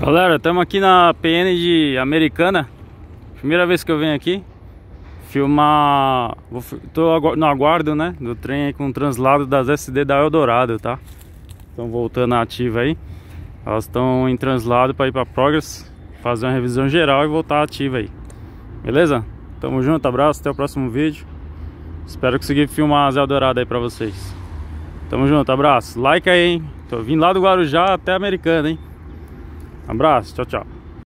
Galera, estamos aqui na PN de Americana. Primeira vez que eu venho aqui Filmar vou, Tô no aguardo, né Do trem com translado das SD da Eldorado, tá? Estão voltando ativa aí. Elas estão em translado para ir para Progress Fazer uma revisão geral e voltar ativa aí. Beleza? Tamo junto, abraço, até o próximo vídeo. Espero conseguir filmar as Eldorado aí pra vocês. Tamo junto, abraço. Like aí, hein? Tô vindo lá do Guarujá até Americana, hein Abraço, tchau, tchau.